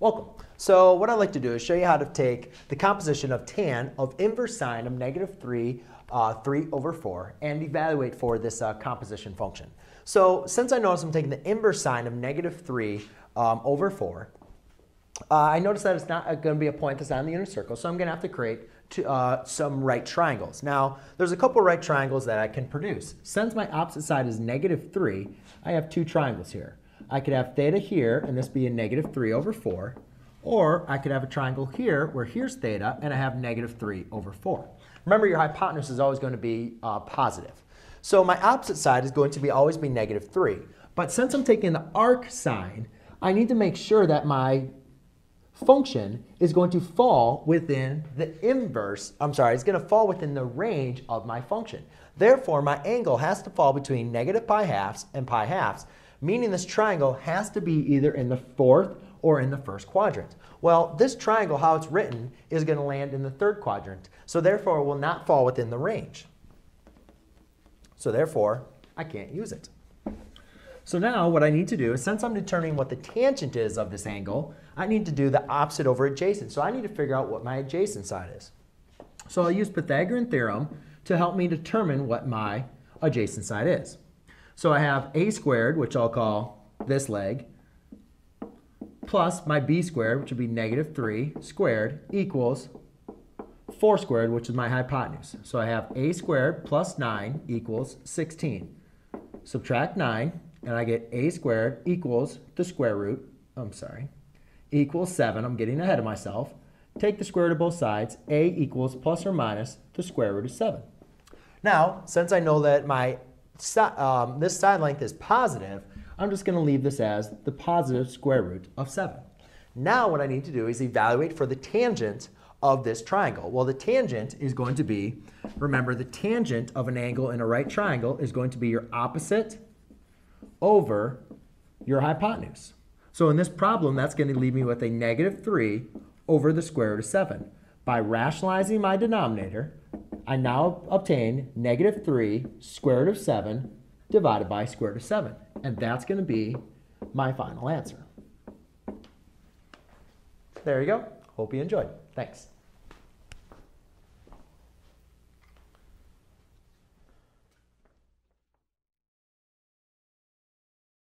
Welcome. So what I'd like to do is show you how to take the composition of tan of inverse sine of negative 3, uh, 3 over 4 and evaluate for this uh, composition function. So since I notice I'm taking the inverse sine of negative 3 um, over 4, uh, I notice that it's not going to be a point that's on the unit circle, so I'm going to have to create two, uh, some right triangles. Now, there's a couple right triangles that I can produce. Since my opposite side is negative 3, I have two triangles here. I could have theta here, and this be a negative 3 over 4. Or I could have a triangle here, where here's theta, and I have negative 3 over 4. Remember, your hypotenuse is always going to be uh, positive. So my opposite side is going to be always be negative 3. But since I'm taking the arc sine, I need to make sure that my function is going to fall within the inverse, I'm sorry, it's going to fall within the range of my function. Therefore, my angle has to fall between negative pi halves and pi halves, meaning this triangle has to be either in the fourth or in the first quadrant. Well, this triangle, how it's written, is going to land in the third quadrant, so therefore it will not fall within the range. So therefore, I can't use it. So now what I need to do is, since I'm determining what the tangent is of this angle, I need to do the opposite over adjacent. So I need to figure out what my adjacent side is. So I'll use Pythagorean theorem to help me determine what my adjacent side is. So I have a squared, which I'll call this leg, plus my b squared, which would be negative 3 squared, equals 4 squared, which is my hypotenuse. So I have a squared plus 9 equals 16. Subtract 9, and I get a squared equals the square root, I'm sorry, equals 7. I'm getting ahead of myself. Take the square root of both sides. a equals plus or minus the square root of 7. Now, since I know that my um, this side length is positive, I'm just going to leave this as the positive square root of 7. Now what I need to do is evaluate for the tangent of this triangle. Well, the tangent is going to be, remember, the tangent of an angle in a right triangle is going to be your opposite over your hypotenuse. So in this problem, that's going to leave me with a negative 3 over the square root of 7. By rationalizing my denominator, I now obtain negative 3 square root of 7 divided by square root of 7. And that's going to be my final answer. There you go. Hope you enjoyed. Thanks.